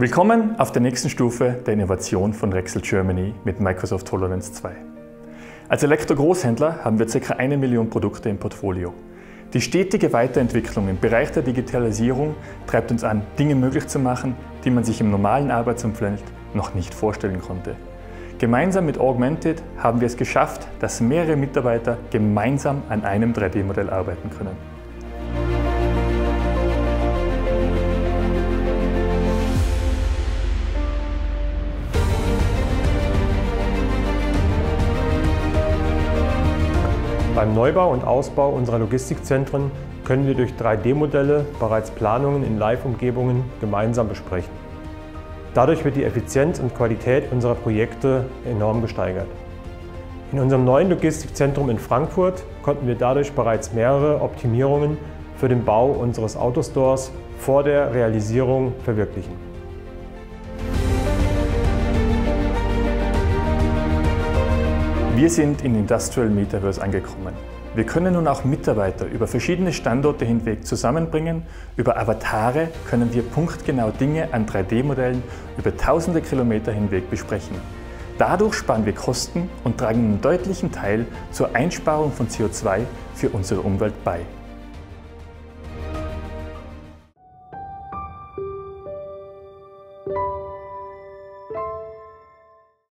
Willkommen auf der nächsten Stufe der Innovation von Rexel Germany mit Microsoft HoloLens 2. Als Elektro-Großhändler haben wir ca. eine Million Produkte im Portfolio. Die stetige Weiterentwicklung im Bereich der Digitalisierung treibt uns an, Dinge möglich zu machen, die man sich im normalen Arbeitsumfeld noch nicht vorstellen konnte. Gemeinsam mit Augmented haben wir es geschafft, dass mehrere Mitarbeiter gemeinsam an einem 3D-Modell arbeiten können. Beim Neubau und Ausbau unserer Logistikzentren können wir durch 3D-Modelle bereits Planungen in Live-Umgebungen gemeinsam besprechen. Dadurch wird die Effizienz und Qualität unserer Projekte enorm gesteigert. In unserem neuen Logistikzentrum in Frankfurt konnten wir dadurch bereits mehrere Optimierungen für den Bau unseres Autostores vor der Realisierung verwirklichen. Wir sind in Industrial Metaverse angekommen. Wir können nun auch Mitarbeiter über verschiedene Standorte hinweg zusammenbringen. Über Avatare können wir punktgenau Dinge an 3D-Modellen über tausende Kilometer hinweg besprechen. Dadurch sparen wir Kosten und tragen einen deutlichen Teil zur Einsparung von CO2 für unsere Umwelt bei. Musik